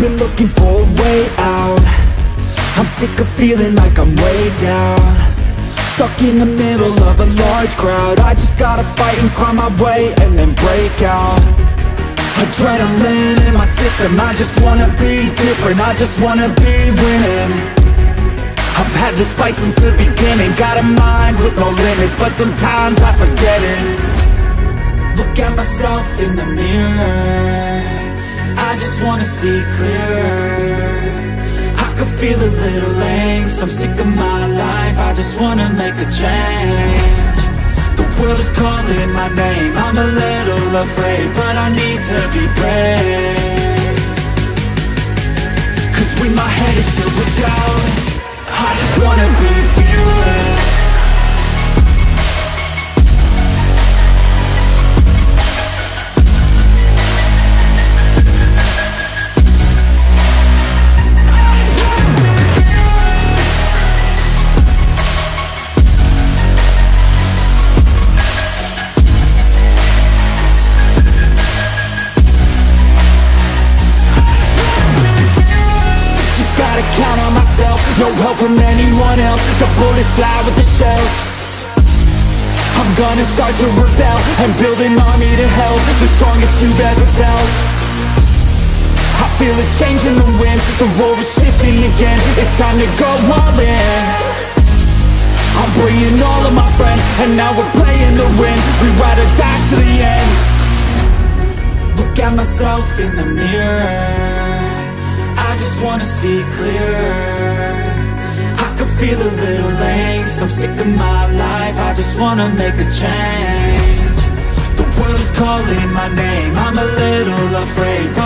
been looking for a way out. I'm sick of feeling like I'm way down. Stuck in the middle of a large crowd. I just gotta fight and climb my way and then break out. Adrenaline in my system. I just wanna be different. I just wanna be winning. I've had this fight since the beginning. Got a mind with no limits But sometimes I forget it. Look at myself in the mirror just wanna see clearer. I can feel a little angst. I'm sick of my life. I just wanna make a change. The world is calling my name. I'm a little afraid But I need to be brave gotta count on myself. No help from anyone else. The bullets fly with the shells. I'm gonna start to rebel And build an army to help The strongest you've ever felt. I feel a change in the winds The world is shifting again. It's time to go all in. I'm bringing all of my friends And now we're playing to win. We ride or die to the end. Look at myself in the mirror I just wanna see clearer I can feel a little angst. I'm sick of my life. I just wanna make a change. The world is calling my name. I'm a little afraid